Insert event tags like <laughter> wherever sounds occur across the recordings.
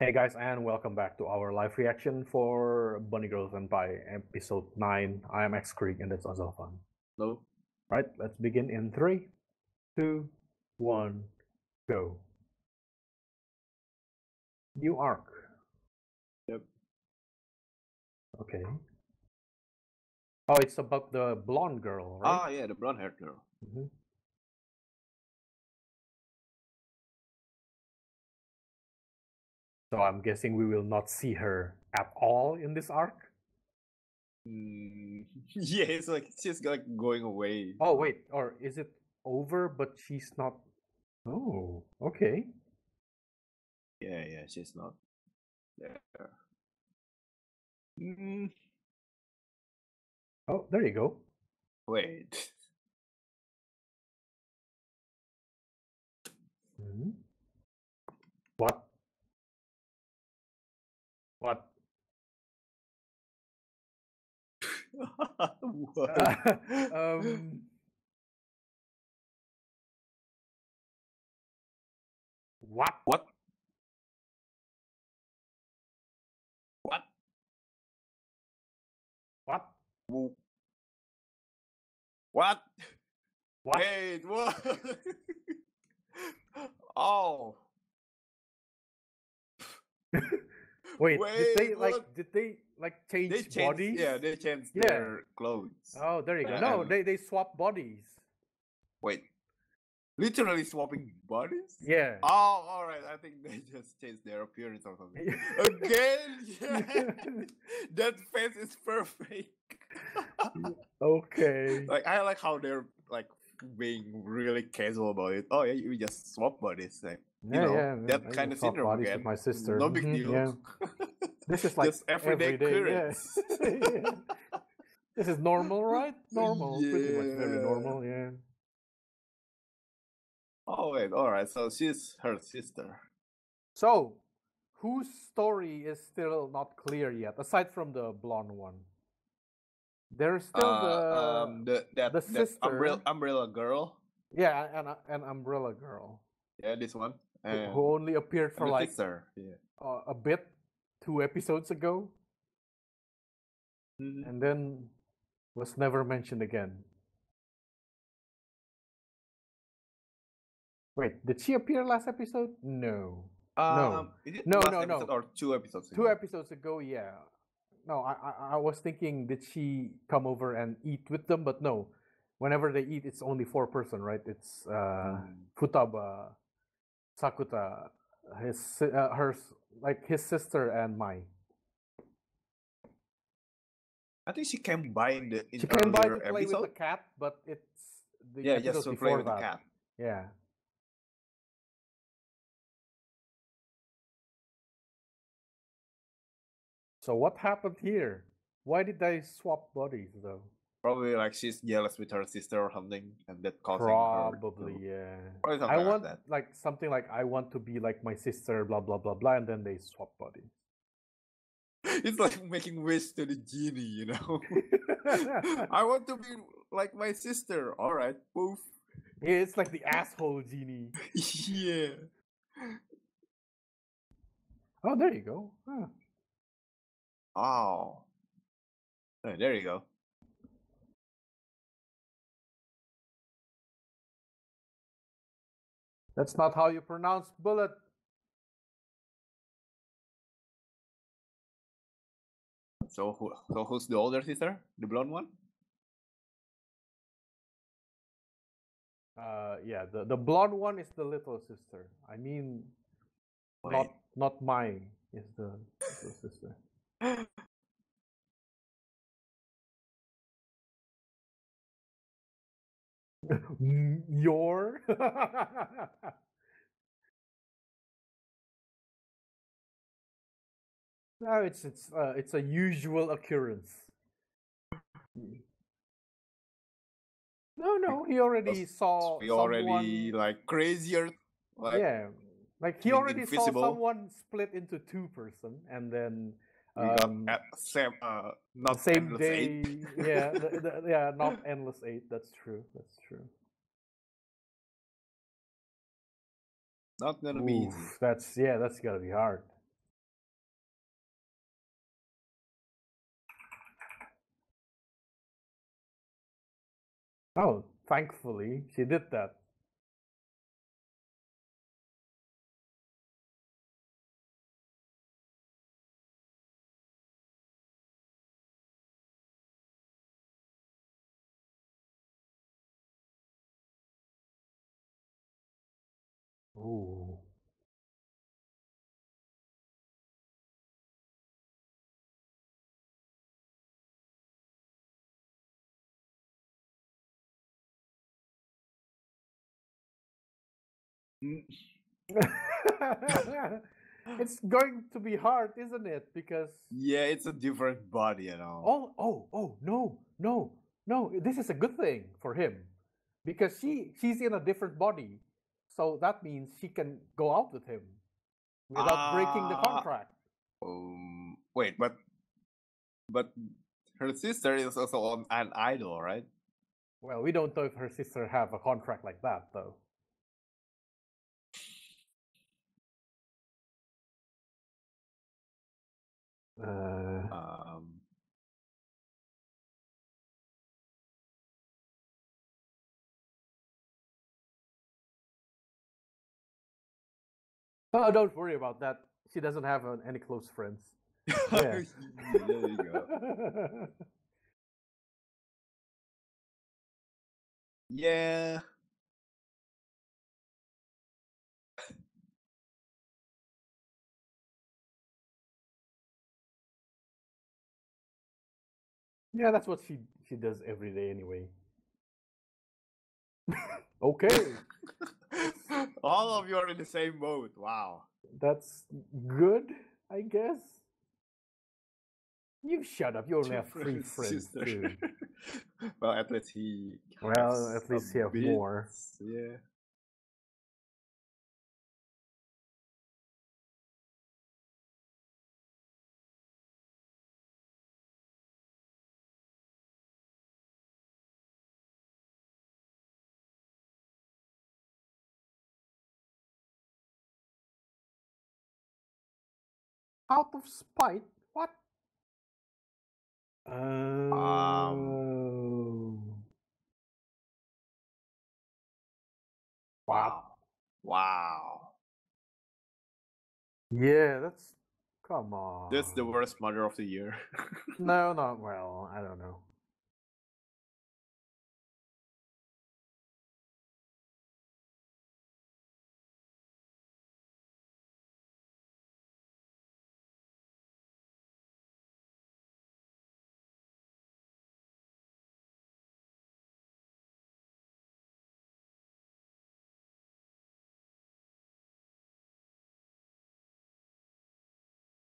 Hey guys, and welcome back to our live reaction for Bunny Girl Senpai episode 9. I am X Creek and that's also fun. No. Right, let's begin in three, two, one, go. New arc. Yep. Okay. Oh, it's about the blonde girl, right? Ah, yeah, the blonde haired girl. Mhm. So I'm guessing we will not see her at all in this arc. Mm, <laughs> yeah, it's like she's like going away. Oh wait, or is it over but she's not Oh, okay. Yeah, yeah, she's not there. Mm, Oh, there you go. wait. Mhm. What? What? <laughs> <laughs> um What? What? What? What? Wo- What? What? Wait, what? <laughs> oh. Wait, did they Wait, like did they like change They bodies? yeah, they change Yeah. their clothes. Oh, there you go. No, they they swap bodies. Wait, literally swapping bodies? Yeah. Oh, all right. I think they <laughs> just changed their appearance or something. <laughs> Again, yeah. <laughs> that face is perfect. okay. like I like how they're like being really casual about it. Oh yeah, you just swap bodies, like Yeah, know yeah, that I kind of syndrome again. my sister. No big Mhm, deal. yeah. <laughs> This is like Just everyday everyday, <laughs> occurrence. Yeah. <laughs> This is normal, right? Normal, pretty much very normal. Yeah. Oh wait, all right. So she's her sister. So, whose story is still not clear yet, aside from the blonde one? There's still Uh, the um, the that, the that umbrella sister. umbrella girl. yeah, and an umbrella girl Yeah, this one. Who, And, who only appeared for like. Yeah. uh, a bit two episodes ago, Mhm. and then was never mentioned again. Wait, did she appear last episode? No. Um, it No, no, no. or two episodes? Two ago? episodes ago, yeah. No, I, I I was thinking did she come over and eat with them? But no. Whenever they eat, it's only four person, right? It's uh Mm. Futaba, Sakuta, his uh, her like his sister and Mai. I think she came by in the in She came by to play episode. with the cat, but it's the yeah, just to play with that. the cat. Yeah. So what happened here? Why did they swap bodies though? Probably like she's jealous with her sister or something, and that causing her. Probably, to- yeah. Probably I like want that. like something like I want to be like my sister, blah blah blah blah, and then they swap bodies. <laughs> It's like making wish to the genie, you know. <laughs> I want to be like my sister. All right, poof. Yeah, it's like the asshole genie. <laughs> yeah. Oh, there you go. Huh. Oh. There you go. That's not how you pronounce bullet. So who? So who's the older sister? The blonde one? Uh, yeah, the the blonde one is the little sister. I mean, not not mine is the little sister. <laughs> <laughs> Your. <laughs> no, it's it's uh, it's a usual occurrence. No, no, he already saw. we already someone- like crazier. Like, yeah, like he already invisible. saw someone split into two person, and then um, at same, uh, not same day. <laughs> yeah, the, the, yeah, not endless eight. That's true. That's true. Not gonna Oof, be easy. That's yeah. That's gotta be hard. Oh, thankfully she did that. Mm. <laughs> it's going to be hard, isn't it? Because Yeah, it's a different body, you know. oh, oh, oh, no, no, no. This is a good thing for him because she she's in a different body, so that means she can go out with him without breaking the Ah. contract. Um, wait, but but her sister is also on an idol, right? Well, we don't know if her sister have a contract like that though. Uh, Um, oh, don't worry about that. She doesn't have uh, any close friends. <laughs> Yeah. there you go. Yeah. yeah, that's what she she does every day anyway. <laughs> okay, <laughs> <laughs> All of you are in the same boat. Wow. that's good, I guess. You shut up. You only have three friends. <laughs> well, at least he. Well, at least he have more. Yeah. Out of spite? What? Um. Oh. Wow. Wow. Yeah, that's. Come on. That's the worst mother of the year. <laughs> No, not well. I don't know.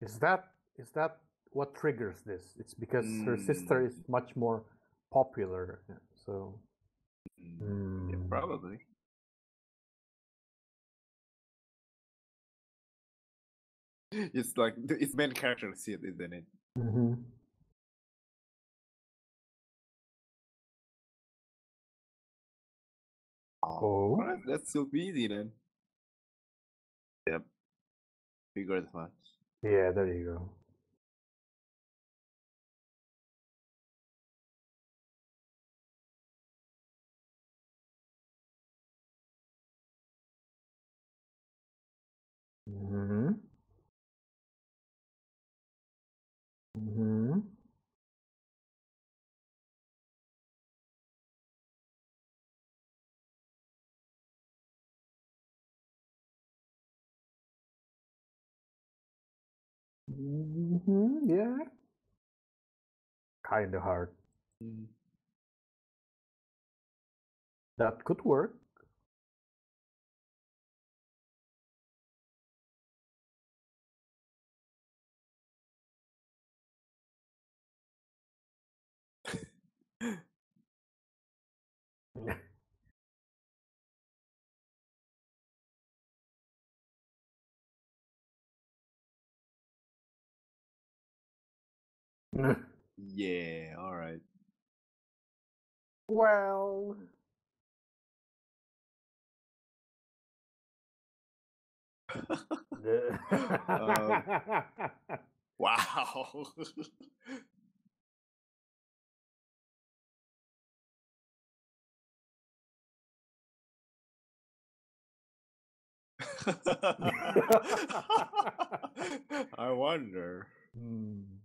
Is that is that what triggers this? It's because her sister is much more popular. So Mm, yeah, Hmm. probably. It's like it's main character seat, isn't it? Mm-hmm. Oh. Alright, that's so easy then. Yep. Figure as much. Yeah, there you go. Mm-hmm. Mm-hmm. Mm-hmm. Yeah. Kind of hard. Mm. That could work. <laughs> <laughs> yeah, all right. Well. <laughs> Um, <laughs> wow. I wonder. Hmm.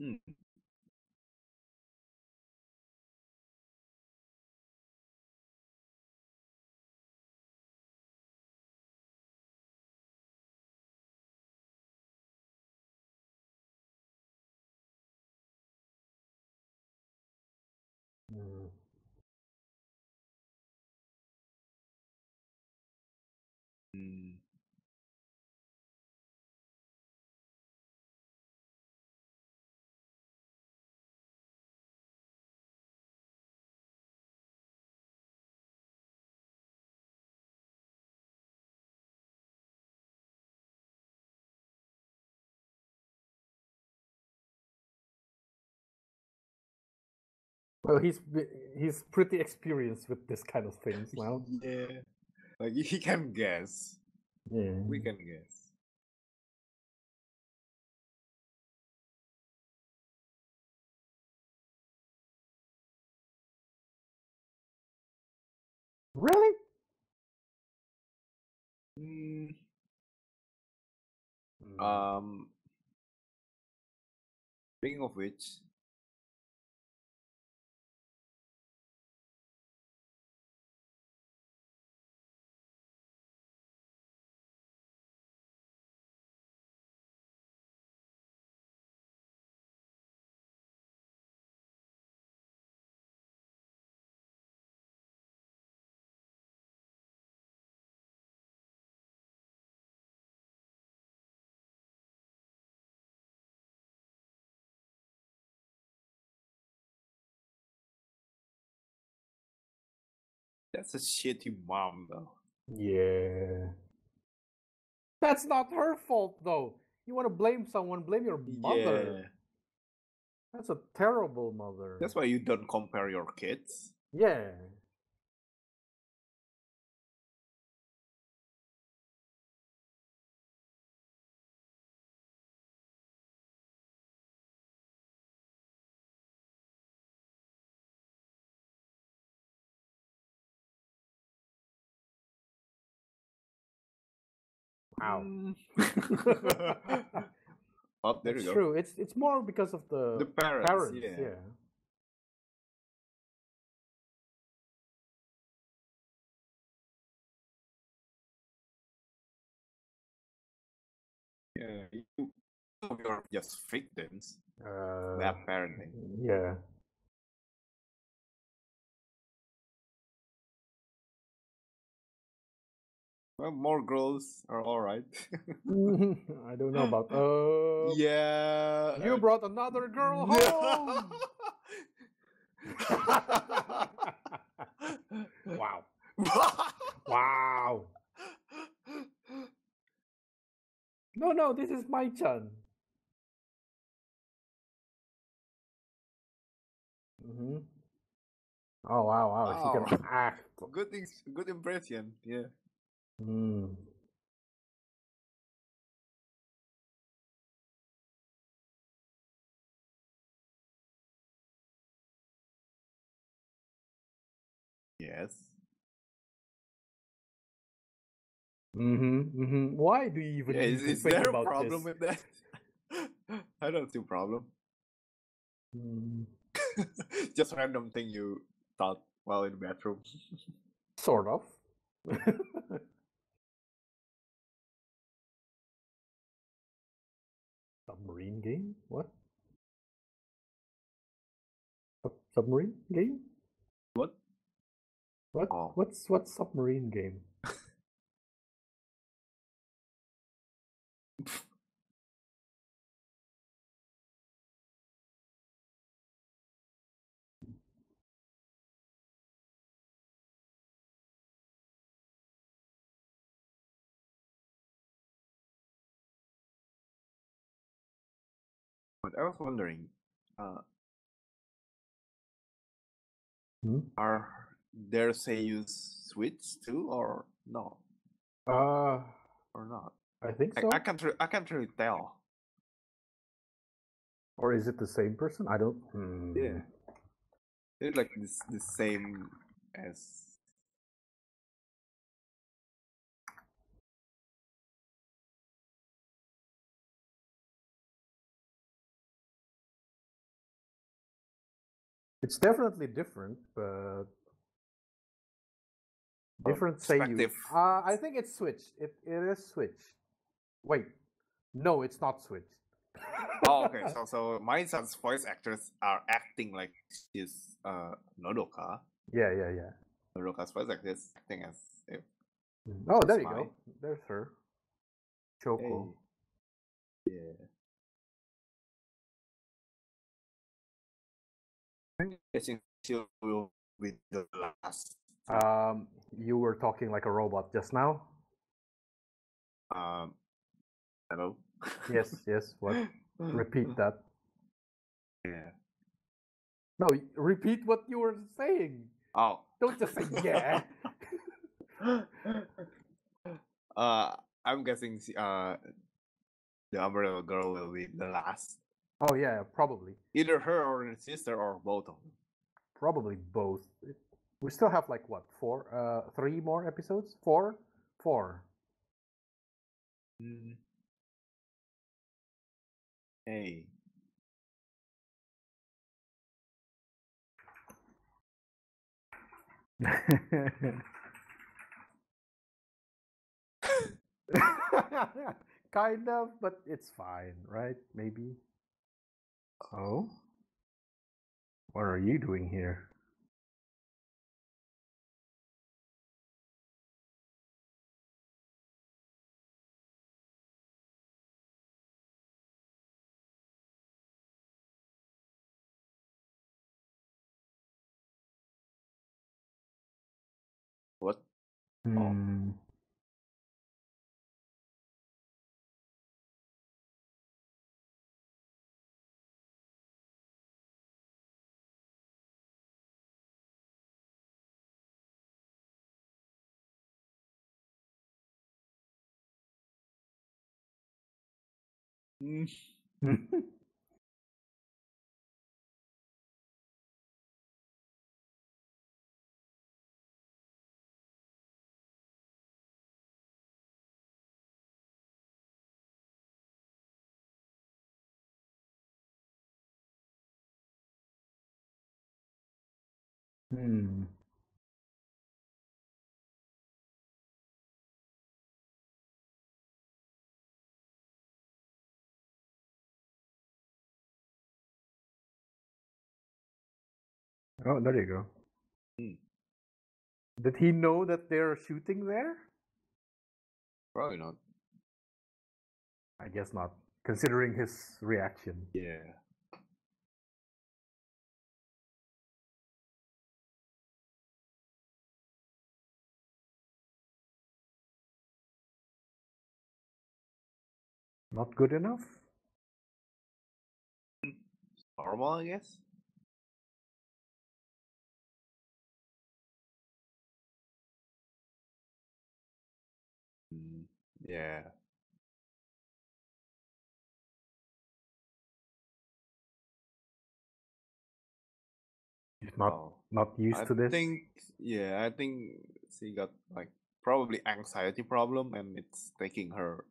Hmm. Hmm. Hmm. Well, he's he's pretty experienced with this kind of things now. Yeah. Like he can guess. Yeah. We can guess. Really? Hmm. Hmm. Um. Speaking of which, that's a shitty mom though. Yeah. That's not her fault, though. You want to blame someone, blame your mother. Yeah. That's a terrible mother. That's why you don't compare your kids. Yeah. Wow. Mm. <laughs> oh, there it's you go. true. It's it's more because of the, The parents, parents. yeah. yeah. Yeah, you, you're just victims. Uh, Bad parenting. yeah. Well, more girls are all right. <laughs> I don't know about. Uh, yeah. You uh, brought another girl home. <laughs> wow. <laughs> Wow. No, no, this is my chan. hmm Oh wow, wow! She Wow. can act. good things, good impression. Yeah. Mm. Yes. Mm-hmm, mm-hmm. Why do you even Yeah, need is, to is think there a about problem this? with that? <laughs> I don't see problem. Mm, <laughs> Just random thing you thought while in the bathroom. sort of. <laughs> Submarine game? What? Sub- submarine game? What? What? Oh. What's what submarine game? But I was wondering, uh, Hmm? are there Seiyus switch too, or no, Uh, or not? I think I, so. I can't. Re- I can't really tell. Or is it the same person? I don't. Hmm. Yeah. It's like this the same as It's definitely different, but different Seiyu. Uh, I think it's Switch. It it is Switch. Wait, no, it's not Switch. oh okay <laughs> so so Mai-san's voice actors are acting like she's uh Nodoka. yeah, yeah, yeah. Nodoka's voice actors acting as if Oh, there you go. There's her. Choco. Hey. Yeah. Guessing she will be the last. Um, you were talking like a robot just now. Um, hello. Yes, yes. What? Repeat that. Yeah. No, repeat what you were saying. Oh. Don't just say yeah. <laughs> uh, I'm guessing uh, the Umbrella Girl will be the last. Oh yeah, probably. Either her or her sister or both of them. Probably both. We still have like what four, uh, three more episodes? Four, four. Mm. Hey. <laughs> kind of, but it's fine, right? Maybe. Oh, what are you doing here? What? <laughs> Hmm. Oh, there you go. Hmm. Did he know that they're shooting there? Probably not. I guess not, considering his reaction. Yeah. Not good enough? Normal, I guess. Yeah. Not Oh. not used I to this. I think yeah, I think she got like probably anxiety problem and it's taking her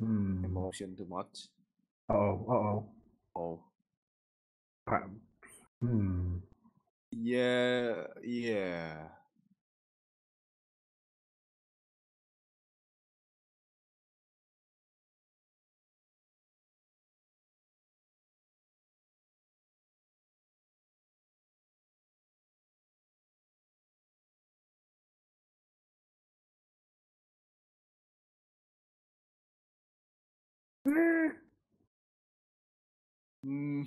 Hmm. emotion too much. Oh, uh oh. Oh. Hmm. Yeah, yeah. Mm,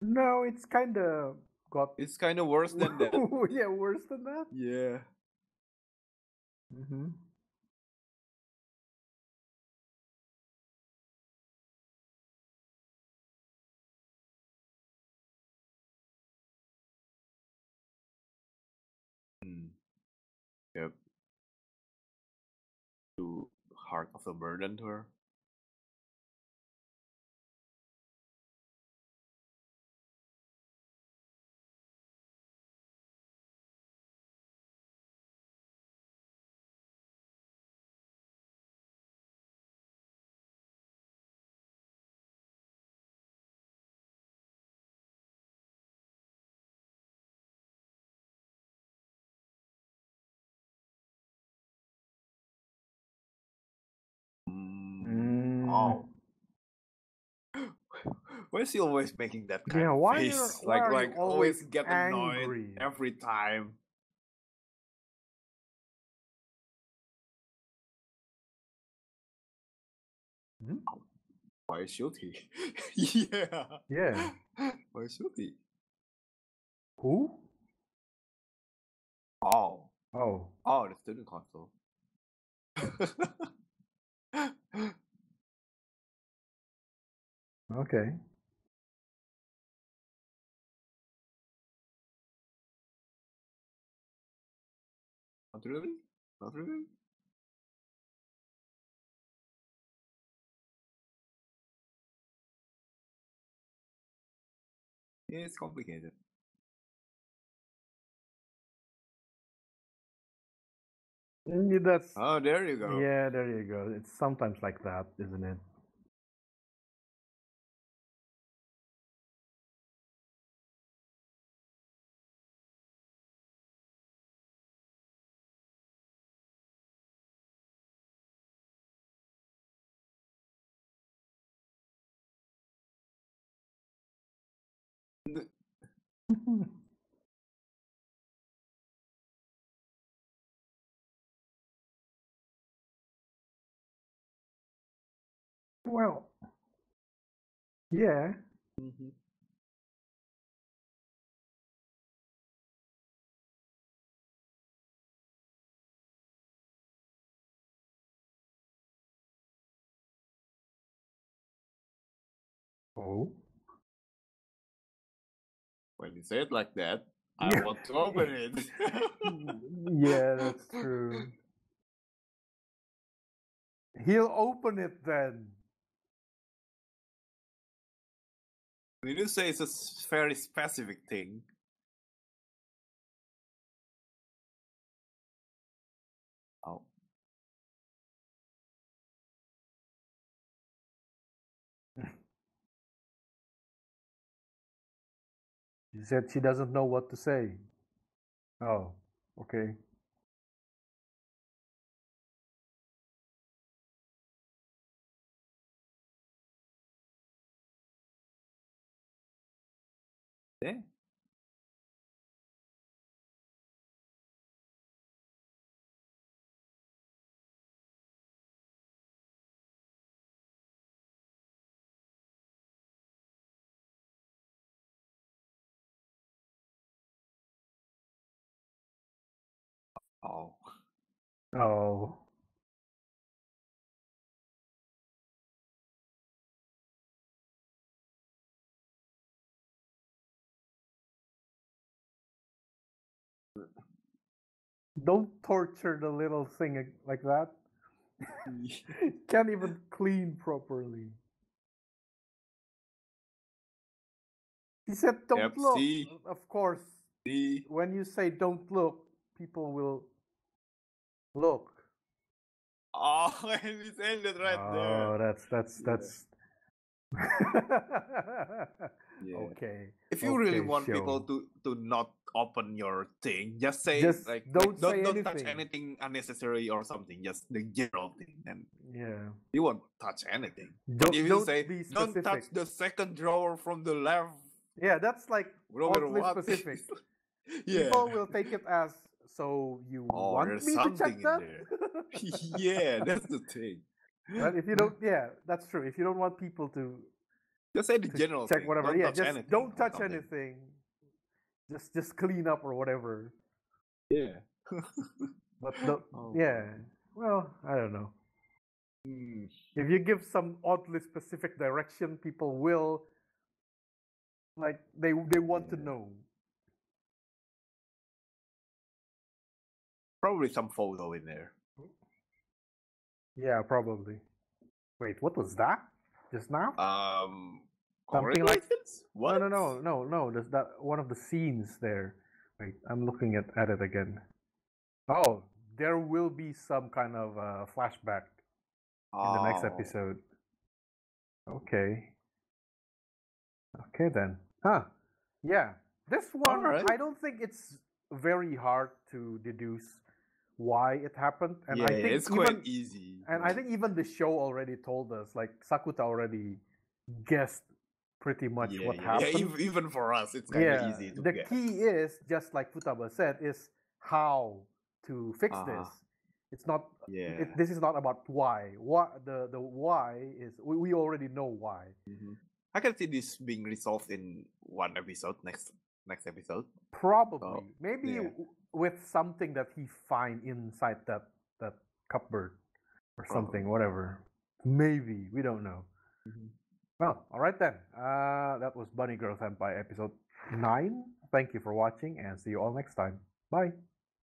no, it's kind of got. it's kind of worse than <laughs> that. yeah, worse than that. Yeah. Mm-hmm. Mm. Yep. Too hard of a burden to her. Why is he always making that kind Yeah, of why face? are- why like like always always get annoyed angry? every time. Hmm? Why should he? <laughs> yeah. Yeah. Why should he? Who? Oh. Oh. Oh, the student console. <laughs> Okay. Not really? Not really? It's complicated. Mm, yeah, That's Oh, there you go. yeah. There you go. It's sometimes like that, isn't it? Well, yeah. Mhm. Oh. When you say it like that, I want to open it. <laughs> yeah, that's true. He'll open it then. You say it's a very specific thing. She said she doesn't know what to say. Oh, okay. Oh. Oh. Don't torture the little thing like that. <laughs> <laughs> Can't even clean properly. He said, "Don't Yep, look." see? Of course, See? when you say "don't look," people will look. Oh, and it's ended right oh, that's that's that's. <laughs> Yeah. Okay. If you really Okay, want people to to not open your thing, just say Just like don't like, say don't, don't touch anything. unnecessary or something. Just the general thing, and Yeah. you won't touch anything. Don't, if you don't say don't touch the second drawer from the left, Yeah, that's like oddly specific. <laughs> yeah. People will take it as so you Oh, want there's me to check something in that. <laughs> <laughs> yeah, that's the thing. but if you don't, yeah, that's true. If you don't want people to, Just say the general check thing. whatever, Don't yeah, touch just anything don't touch something. anything. Just just clean up or whatever. Yeah. But the, <laughs> Oh, yeah, well, I don't know. Hmm. If you give some oddly specific direction, people will like they they want to know. Probably some photo in there. Yeah, probably. Wait, what was that? Just now? Um, Something like- correlations? What? No, no, no, no, no. There's that one of the scenes there. Wait, I'm looking at, at it again. Oh, there will be some kind of uh, flashback in the next Oh. episode. Okay. Okay then. Huh. Yeah. This one, Alright. I don't think it's very hard to deduce why it happened. And yeah, I think it's even, quite easy. and I think even the show already told us, like Sakuta already guessed pretty much yeah, what yeah, happened. yeah, even, for us, it's kind of easy to the get. key is just like Futaba said, is how to fix Uh-huh. this. It's not. Yeah. It, this is not about why. What the the why is we, we already know why. Mhm. I can see this being resolved in one episode next next episode. Probably, maybe yeah. w- with something that he find inside that that cupboard or something, whatever. Maybe we don't know. Well, all right then. Uh, that was Bunny Girl Senpai episode nine. Thank you for watching, and see you all next time. Bye.